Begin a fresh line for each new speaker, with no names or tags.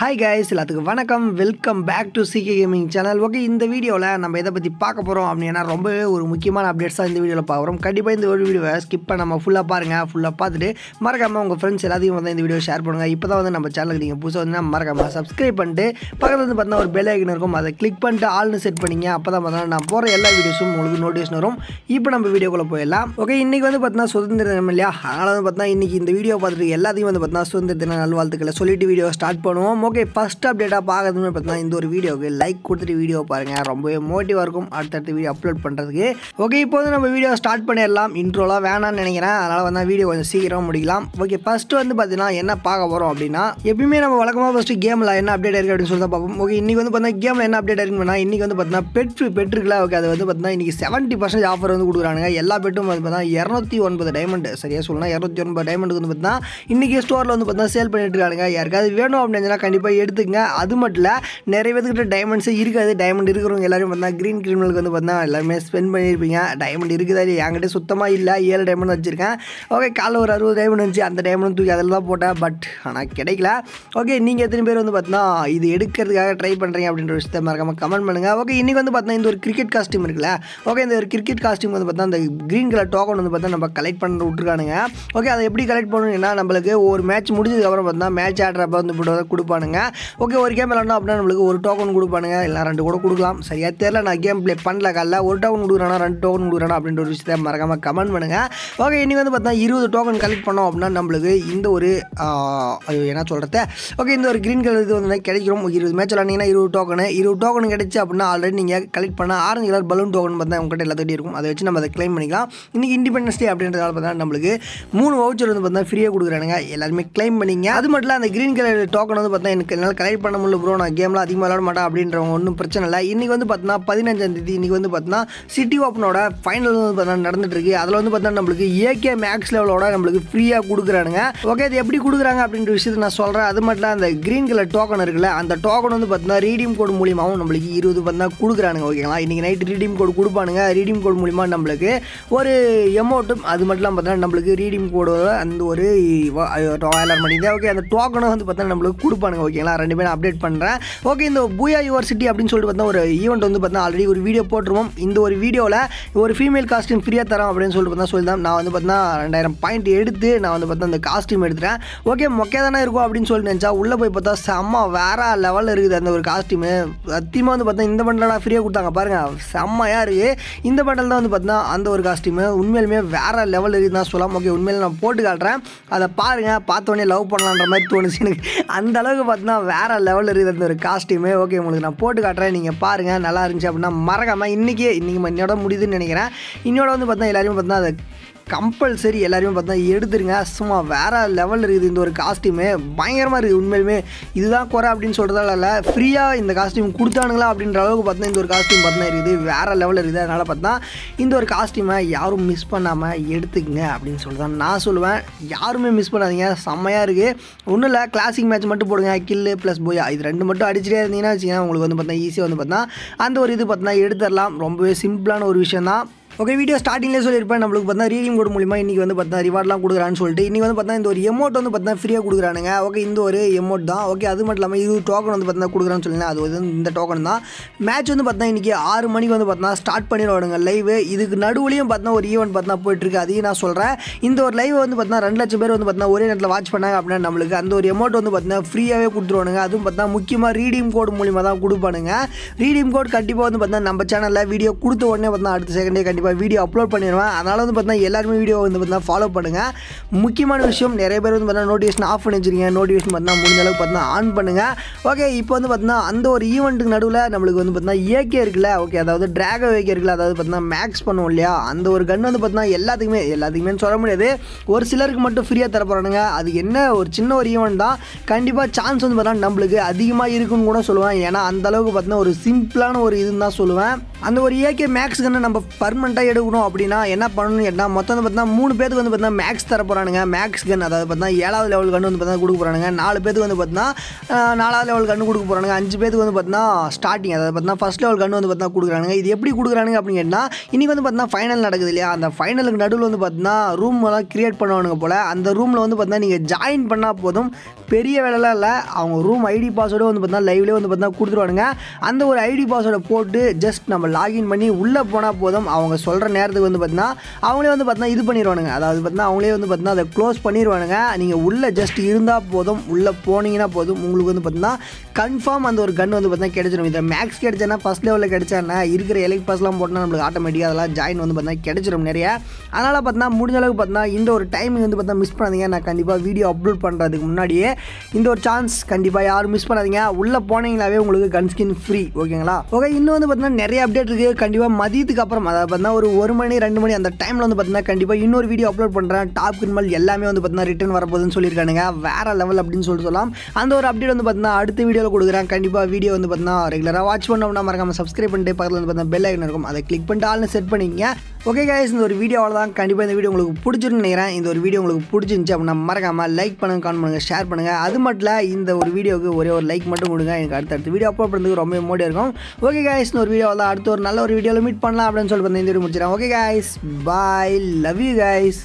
Hi guys எல்லாத்துக்கும் வணக்கம். Welcome back to CK gaming channel okay இந்த வீடியோவில் நம்ம எதை பற்றி பார்க்க போகிறோம் அப்படின்னா ரொம்பவே ஒரு முக்கியமான அப்டேட்ஸாக இந்த வீடியோவில் பார்க்குறோம் கண்டிப்பாக இந்த ஒரு வீடியோவை ஸ்கிப் நம்ம ஃபுல்லாக பாருங்கள் ஃபுல்லாக பார்த்துட்டு மறக்காமல் உங்கள் ஃப்ரெண்ட்ஸ் எல்லாத்தையும் வந்து இந்த வீடியோ ஷேர் பண்ணுங்கள் இப்போ தான் வந்து நம்ம சேனலுக்கு நீங்கள் புதுசாக வந்து மறக்காமல் சப்ஸ்கிரைப் பண்ணிட்டு பக்கத்தில் வந்து பார்த்தீங்கன்னா ஒரு பெல் ஐக்கன் இருக்கும். அதை கிளிக் பண்ணிட்டு ஆள்னு செட் பண்ணிங்க அப்போ தான் பார்த்தீங்கன்னா நான் போகிற எல்லா வீடியோஸும் உங்களுக்கு நோட்டிஃபிகேஷன் வரும். இப்போ நம்ம வீடியோக்குள்ளே போயிடலாம். ஓகே இன்றைக்கி வந்து பார்த்தீங்கன்னா சுதந்திர தினம் இல்லையா? அதனால் வந்து பார்த்தீங்கன்னா இன்றைக்கி இந்த வீடியோ பார்த்துட்டு எல்லாத்தையும் வந்து பார்த்தீங்கன்னா சுதந்திர தின நல்வாழ்த்துக்களை சொல்லிட்டு வீடியோ ஸ்டார்ட் பண்ணுவோம். ஓகே ஃபஸ்ட் அப்டேட்டாக பார்க்கறதுமே பார்த்தீங்கன்னா இந்த ஒரு வீடியோவுக்கு லைக் கொடுத்துட்டு வீடியோ பாருங்கள் ரொம்பவே மோட்டிவாக இருக்கும் அடுத்தடுத்த வீடியோ அப்லோட் பண்ணுறதுக்கு ஓகே இப்போ வந்து நம்ம வீடியோ ஸ்டார்ட் பண்ணிடலாம். இன்ட்ரோலாம் வேணாம்னு நினைக்கிறேன். அதனால் வந்து வீடியோ கொஞ்சம் சீக்கிரமாக முடிக்கலாம். ஓகே ஃபஸ்ட்டு வந்து பார்த்தீங்கன்னா என்ன பார்க்க போகிறோம் அப்படின்னா எப்பயுமே நம்ம வழக்கமாக ஃபஸ்ட்டு கேமில் என்ன அப்டேட் இருக்குது அப்படின்னு சொல்லி தான் பார்ப்போம். ஓகே இன்றைக்கி வந்து பார்த்தீங்கன்னா கேமில் என்ன அப்டேட் இருக்குன்னா இன்றைக்கி வந்து பார்த்தீங்கன்னா பெட் பெட் இருக்குல்ல? ஓகே அது வந்து பார்த்தீங்கன்னா இன்றைக்கி செவன்ட்டி பர்சன்ட் ஆஃபர் வந்து கொடுக்குறானுங்க. எல்லா பெட்டும் வந்து பார்த்தீங்கன்னா இரநூத்தி ஒன்பது டைமண்ட் சரியாக சொல்லலாம் இரநூத்தி ஒன்பது டைமண்டுக்கு வந்து பார்த்தீங்கன்னா இன்றைக்கி ஸ்டோரில் வந்து பார்த்தீங்கன்னா சேல் பண்ணிட்டு இருக்காங்க யாருக்காவது வேணும் அப்படின்னா கண்டிப்பாக எடுத்துங்க அது மட்டும் இல்லை நிறைய பேர்த்துக்கிட்ட டைமண்ட்ஸே இருக்காது. டைமண்ட் இருக்கிறவங்க எல்லாரும் பார்த்தா க்ரீன் கிரிமினலுக்கு வந்து பார்த்தா எல்லாருமே ஸ்பெண்ட் பண்ணியிருப்பீங்க டைமண்ட் இருக்குதா இல்லையா? என்கிட்ட சுத்தமாக இல்லை. ஏழு டைமண்ட் வச்சுருக்கேன். ஓகே காலைல ஒரு அறுபது டைமண்ட் இருந்துச்சு. அந்த டைமண்ட் தூக்கி அதில் தான் போட்டேன். பட் ஆனால் கிடைக்கல. ஓகே நீங்கள் எத்தனை பேர் வந்து பார்த்தா இது எடுக்கிறதுக்காக ட்ரை பண்ணுறீங்க அப்படின்ற விஷயத்தை மறக்காமல் கமெண்ட் பண்ணுங்கள் ஓகே இன்றைக்கி வந்து பார்த்தா இந்த ஒரு கிரிக்கெட் காஸ்டியூம் இருக்குல்ல? ஓகே இந்த ஒரு கிரிக்கெட் காஸ்டியூம் வந்து பார்த்தா அந்த க்ரீன் கலர் டோக்கன் வந்து பார்த்தா நம்ம கலெக்ட் பண்ண விட்ருக்கானுங்க ஓகே அதை எப்படி கலெக்ட் பண்ணணும்னா நம்மளுக்கு ஒரு மேட்ச் முடிஞ்சதுக்கப்புறம் பார்த்தா மேட்ச் ஆடுறப்ப வந்து போட்டு கொடுப்பானுங்க. ஓகே ஒரு கேம் விளாண்டோம் அப்படின்னா நம்மளுக்கு ஒரு டோக்கன் கொடுப்பானுங்க. இல்லை ரெண்டு கூட கொடுக்கலாம். சரியா தெரியல நான் கேம் ப்ளே பண்ணல காலைல. ஒரு டோக்கன் கொடுக்குறானா ரெண்டு டோக்கன் கொடுக்குறானா அப்படின்ற ஒரு விஷயத்தை மறக்காமல் கமெண்ட் பண்ணுங்கள் ஓகே இன்றைக்கி வந்து பார்த்தா இருபது டோக்கன் கலெக்ட் பண்ணோம் அப்படின்னா நம்மளுக்கு இந்த ஒரு அது என்ன சொல்கிறது ஓகே இந்த ஒரு க்ரீன் கலர் இது வந்து கிடைக்கிறோம் இருபது மேட்ச் விளாண்டிங்கன்னா இருபது டோக்கனு இருபது டோக்கன் கிடைச்சி அப்படின்னா ஆல்ரெடி நீங்கள் கலெக்ட் பண்ண ஆரஞ்சு கலர் பலூன் டோக்கன் பார்த்தா உங்கள்கிட்ட எல்லாத்தையும் இருக்கும். அதை வச்சு நம்ம அதை கிளைம் பண்ணிக்கலாம். இன்றைக்கி இண்டிபெண்டன்ஸ் டே அப்படின்றதால பார்த்தா நம்மளுக்கு மூணு வவுச்சர் வந்து பார்த்தா ஃப்ரீயாக கொடுக்குறானுங்க. எல்லாருமே கிளைம் பண்ணிங்க. அது மட்டும் இல்லை அந்த க்ரீன் கலர் டோக்கன் வந்து பார்த்தா எனக்கு என்னால் கலெக்ட் பண்ண முடியல ப்ரோ நான் கேம்லாம் அதிகமாக விளாட மாட்டேன் அப்படின்றவங்க ஒன்றும் பிரச்சனை இல்லை. இன்றைக்கி வந்து பார்த்தீங்கன்னா பதினஞ்சாம் தேதி இன்றைக்கி வந்து பார்த்தீங்கன்னா சிட்டி ஓப்பனோட ஃபைனல் வந்து பார்த்தீங்கன்னா நடந்துட்டுருக்கு. அதில் வந்து பார்த்தீங்கன்னா நம்மளுக்கு ஏகே மேக்ஸ் லெவலோட நம்மளுக்கு ஃப்ரீயாக கொடுக்குறானுங்க. ஓகே இது எப்படி கொடுக்குறாங்க அப்படின்ற விஷயத்தை நான் சொல்கிறேன் அது மட்டும் அந்த க்ரீன் கலர் டோக்கன் இருக்குல்ல அந்த டோக்கன் வந்து பார்த்தீங்கன்னா ரீடியம் கோடு மூலியமாகவும் நம்மளுக்கு இருபது பார்த்தீங்கன்னா கொடுக்குறானுங்க ஓகேங்களா இன்றைக்கி நைட் ரீடியம் கோடு கொடுப்பானுங்க. ரீடியம் கோடு மூலிமா நம்மளுக்கு ஒரு எமௌண்ட்டும் அது மட்டும் இல்லாமல் பார்த்தீங்கன்னா நம்மளுக்கு ரீடியம் கோடோட அந்த ஒரு மணி தான் ஓகே அந்த டோக்கனும் வந்து பார்த்தீங்கன்னா நம்மளுக்கு கொடுப்பானுங்க ஓகேங்களா ரெண்டு பேரும் அப்டேட் பண்ணுறேன் ஓகே இந்த பூயா யுவர்சிட்டி அப்படின்னு சொல்லிட்டு பார்த்தா ஒரு ஈவெண்ட் வந்து பார்த்தா ஆல்ரெடி ஒரு வீடியோ போட்டுருவோம். இந்த ஒரு வீடியோவில் ஒரு ஃபீமேல் காஸ்ட்யூம் ஃப்ரீயாக தரோம் அப்படின்னு சொல்லிட்டு பார்த்தா சொல்லி நான் வந்து பார்த்தா ரெண்டாயிரம் பாயிண்ட் எடுத்து நான் வந்து பார்த்தா அந்த காஸ்ட்யூம் எடுத்துகிறேன் ஓகே மொக்கே தானே இருக்கும் அப்படின்னு சொல்லிட்டு நினச்சா உள்ளே போய் பார்த்தா செம்ம வேற லெவலில் இருக்குது அந்த ஒரு காஸ்டியூமு சத்தியமாக வந்து பார்த்தா இந்த பண்டலாக ஃப்ரீயாக கொடுத்தாங்க. பாருங்கள் செம்மையாக இருக்குது இந்த பண்டல் தான் வந்து பார்த்தா அந்த ஒரு காஸ்டியூமு உண்மையிலுமே வேறு லெவல் இருக்குது தான் சொல்லலாம். ஓகே உண்மையில நான் போட்டு காட்டுறேன். அதை பாருங்கள் பார்த்தோன்னே லவ் பண்ணலான்ற மாதிரி தோணுச்சு எனக்கு. அந்த அளவுக்கு பார்த்தீங்கன்னா வேறு லெவலில் இருக்குது அந்த ஒரு காஸ்ட்யூமே ஓகே உங்களுக்கு நான் போட்டு காட்டுறேன். நீங்கள் பாருங்கள் நல்லா இருந்துச்சு அப்படின்னா மறக்காமல் இன்றைக்கி இன்றைக்கி என்னோட முடியுதுன்னு நினைக்கிறேன். இன்னோட வந்து பார்த்தீங்கன்னா எல்லாருமே பார்த்தீங்கன்னா அதை கம்பல்சரி எல்லாருமே பார்த்தா எடுத்துருங்க. சும்மா வேறு லெவலில் இருக்குது இந்த ஒரு காஸ்டியூமு பயங்கரமாக இருக்குது உண்மையிலுமே. இதுதான் குறை அப்படின்னு சொல்கிறதால இல்லை ஃப்ரீயாக இந்த காஸ்டியூம் கொடுத்தானுங்களா அப்படின்ற அளவுக்கு பார்த்தா இந்த ஒரு காஸ்டியூம் பார்த்தா இருக்குது. வேறு லெவலில் இருக்குது. அதனால் பார்த்தா இந்த ஒரு காஸ்டியூமை யாரும் மிஸ் பண்ணாமல் எடுத்துக்கங்க அப்படின்னு சொல்லி தான் நான் சொல்லுவேன். யாருமே மிஸ் பண்ணாதீங்க. செம்மையாக இருக்குது ஒன்றும் இல்லை கிளாசிக் மேட்ச் மட்டும் போடுங்க. கில்லு ப்ளஸ் போயா இது ரெண்டு மட்டும் அடிச்சுட்டே இருந்தீங்கன்னா வச்சுக்கோங்க. உங்களுக்கு வந்து பார்த்தா ஈஸியாக வந்து பார்த்தா அந்த ஒரு இது பார்த்தா எடுத்துடலாம் ரொம்பவே சிம்பிளான ஒரு விஷயம் தான் ஓகே வீடியோ ஸ்டார்டிங்லேயே சொல்லியிருப்பேன் நம்மளுக்கு பார்த்தா ரீடிங் கோட் மூலிமா இன்றைக்கி வந்து பார்த்தா ரிவார்ட்லாம் கொடுக்குறான்னு சொல்லிட்டு இன்றைக்கி வந்து பார்த்தா இந்த ஒரு எமௌண்ட் வந்து பார்த்தா ஃப்ரீயாக கொடுக்குறானுங்க ஓகே இந்த ஒரு எமௌண்ட் தான் ஓகே அது மட்டும் இல்லாமல் இது டோக்கன் வந்து பார்த்தா கொடுக்குறான்னு சொல்லலாம் அது வந்து இந்த டோக்கன் தான் மேட்ச் வந்து பார்த்தா இன்றைக்கி ஆறு மணிக்கு வந்து பார்த்தா ஸ்டார்ட் பண்ணிடுவானுங்க லைவ் இதுக்கு நடுவுலையும் பார்த்தா ஒரு ஈவெண்ட் பார்த்தா போயிட்டுருக்கு அதையும் நான் சொல்கிறேன் இந்த ஒரு லைவ் வந்து பார்த்தா ரெண்டு லட்சம் பேர் வந்து பார்த்தா ஒரே நேரத்தில் வாட்ச் பண்ணாங்க அப்படின்னா நம்மளுக்கு அந்த ஒரு எமௌண்ட் வந்து பார்த்தா ஃப்ரீயாகவே கொடுத்துருவானுங்க அதுவும் பார்த்தா முக்கியமாக ரீடிங் கோட் மூலிமா தான் கொடுப்பானுங்க ரீடிங் கோட் கண்டிப்பாக வந்து பார்த்தா நம்ம சேனலில் வீடியோ கொடுத்த உடனே பார்த்தா அடுத்த செகண்டே கண்டிப்பாக வீடியோ அப்லோட் பண்ணிடுவேன். அதனால் வந்து பார்த்தீங்கன்னா எல்லாருமே வீடியோ வந்து பார்த்தீங்கன்னா ஃபாலோ பண்ணுங்கள் முக்கியமான விஷயம் நிறைய பேர் வந்து பார்த்தீங்கன்னா நோட்டிஃபிகேஷன் ஆஃப் பண்ணி வச்சிருக்கீங்க நோட்டிஃபிகேஷன் பார்த்தீங்கன்னா முடிஞ்ச அளவுக்கு பார்த்தீங்கன்னா ஆன் பண்ணுங்கள் ஓகே இப்போ வந்து பார்த்தீங்கன்னா அந்த ஒரு ஈவெண்ட்டுக்கு நடுவில் நம்மளுக்கு வந்து பார்த்தீங்கன்னா ஏகே இருக்குல்ல. ஓகே அதாவது ட்ராகோ ஏகே இருக்குல்ல. அதாவது பார்த்தீங்கன்னா மேக்ஸ் பண்ணுவோம் இல்லையா? அந்த ஒரு கன் வந்து பார்த்தீங்கன்னா எல்லாத்துக்குமே எல்லாத்துக்குமே சொல்ல முடியாது. ஒரு சிலருக்கு மட்டும் ஃப்ரீயாக தர போகிறானுங்க அது என்ன ஒரு சின்ன ஒரு ஈவெண்ட் தான். கண்டிப்பாக சான்ஸ் வந்து பார்த்தீங்கன்னா நம்மளுக்கு அதிகமாக இருக்குன்னு கூட சொல்லுவேன். ஏன்னா அந்த அளவுக்கு பார்த்தீங்கன்னா ஒரு சிம்பிளான ஒரு இதுன்னு தான் சொல்லுவேன். அந்த ஒரு ஏகே மேக்ஸ் கண்ணை நம்ம பர்மனெண்ட்டாக அசால்ட்டாக எடுக்கணும் அப்படின்னா என்ன பண்ணணும் என்ன மொத்தம் வந்து பார்த்தீங்கன்னா மூணு பேருக்கு வந்து பார்த்தீங்கன்னா மேக்ஸ் தர போகிறானுங்க மேக்ஸ் கன் அதாவது பார்த்தீங்கன்னா ஏழாவது லெவல் கன்று வந்து பார்த்தீங்கன்னா கொடுக்க போகிறானுங்க நாலு பேருக்கு வந்து பார்த்தீங்கன்னா நாலாவது லெவல் கன்று கொடுக்க போகிறானுங்க அஞ்சு பேருக்கு வந்து பார்த்தீங்கன்னா ஸ்டார்டிங் அதாவது பார்த்தீங்கன்னா ஃபஸ்ட் லெவல் கன்று வந்து பார்த்தீங்கன்னா கொடுக்குறானுங்க இது எப்படி கொடுக்குறானுங்க அப்படின்னு கேட்டால் இன்றைக்கி வந்து பார்த்தீங்கன்னா ஃபைனல் நடக்குது இல்லையா அந்த ஃபைனலுக்கு நடுவில் வந்து பார்த்தீங்கன்னா ரூம் எல்லாம் கிரியேட் பண்ணுவானுங்க போல் அந்த ரூமில் வந்து பார்த்தீங்கன்னா நீங்கள் ஜாயின் பண்ணால் போதும் பெரிய வேலைலாம் இல்லை அவங்க ரூம் ஐடி பாஸ்வேர்டு வந்து பார்த்தீங்கன்னா லைவ்லேயே வந்து பார்த்தீங்கன்னா கொடுத்துருவானுங்க அந்த ஒரு ஐடி பாஸ்வேர்டை போட்டு ஜஸ்ட் நம்ம லாகின் பண்ணி உள்ளே போனால் போதும் அவங்க சொல்கிற நேரத்துக்கு வந்து பார்த்தீங்கன்னா அவங்களே வந்து பார்த்தீங்கன்னா இது பண்ணிடுவானுங்க அதாவது பார்த்தீங்கன்னா அவங்களே வந்து பார்த்தீங்கன்னா அதை க்ளோஸ் பண்ணிடுவானுங்க நீங்கள் உள்ளே ஜஸ்ட் இருந்தால் போதும் உள்ளே போனீங்கன்னா போதும். உங்களுக்கு வந்து பார்த்தீங்கன்னா கன்ஃபார்ம் அந்த ஒரு கன் வந்து பார்த்தீங்கன்னா கிடைச்சிடும் இதை மேக்ஸ் கிடைச்சேன்னா ஃபஸ்ட் லெவலில் கிடைச்சானா இருக்கிற எலக்ட் பாஸ்லாம் போட்டால் நம்மளுக்கு ஆட்டோமேட்டிக்காக அதெல்லாம் ஜாயின் வந்து பார்த்தீங்கன்னா கிடைச்சிடும் நிறைய. அதனால் பார்த்தீங்கன்னா முடிஞ்ச அளவுக்கு பார்த்தீங்கன்னா இந்த ஒரு டைமிங் வந்து பார்த்தீங்கன்னா மிஸ் பண்ணாதீங்க. நான் கண்டிப்பாக வீடியோ அப்லோட் பண்ணுறதுக்கு முன்னாடியே இந்த ஒரு சான்ஸ் கண்டிப்பாக யாரும் மிஸ் பண்ணாதீங்க. உள்ளே போனீங்களாவே உங்களுக்கு கன் ஸ்கின் ஃப்ரீ ஓகேங்களா ஓகே இன்னும் வந்து பார்த்தீங்கன்னா நிறைய அப்டேட் இருக்குது கண்டிப்பாக மதியத்துக்கு அப்புறம் அதாவது பார்த்தீங்கன்னா ஒரு ஒரு மணி ரெண்டு மணி அந்த டைமில் வந்து பார்த்தீங்கன்னா கண்டிப்பாக இன்னொரு வீடியோ அப்லோட் பண்ணுறேன் டாப் கிரிமல் எல்லாமே வந்து பார்த்தீங்கன்னா ரிட்டன் வரப்போகுதுன்னு சொல்லியிருக்கானுங்க. வேறு லெவல் அப்படின்னு சொல்லிட்டு சொல்லலாம். அந்த ஒரு அப்டேட் வந்து பார்த்தீங்கன்னா அடுத்த வீடியோவில் கொடுக்குறேன். கண்டிப்பாக வீடியோ வந்து பார்த்தீங்கன்னா ரெகுலராக வாட்ச் பண்ணோம்னா மறக்காமல் சப்ஸ்கிரைப் பண்ணிட்டு பக்கத்தில் வந்து பார்த்தீங்கன்னா பெல் ஐக்கன் இருக்கும். அதை கிளிக் பண்ணிட்டு ஆள்னு செட் பண்ணிக்கங்க. ஓகே கைஸ் இந்த ஒரு வீடியோவில் தான் கண்டிப்பாக இந்த வீடியோ உங்களுக்கு பிடிச்சிருன்னு நினைக்கிறேன். இந்த ஒரு வீடியோ உங்களுக்கு பிடிச்சிருந்துச்சு அப்படின்னா மறக்காமல் லைக் பண்ணுங்க கமெண்ட் பண்ணுங்கள் ஷேர் பண்ணுங்கள் அது மட்டும் இல்லை இந்த ஒரு வீடியோவுக்கு ஒரே ஒரு லைக் மட்டும் கொடுங்க. எனக்கு அடுத்தடுத்த வீடியோ அப்லோட் பண்ணுறதுக்கு ரொம்ப மோடியாக இருக்கும். ஓகே கைஸ் இந்த ஒரு வீடியோவில் தான் அடுத்த ஒரு நல்ல ஒரு வீடியோவில் மீட் பண்ணலாம் அப்படின்னு சொல்லி இந்த video முடிச்சிடறேன். Okay guys bye love you guys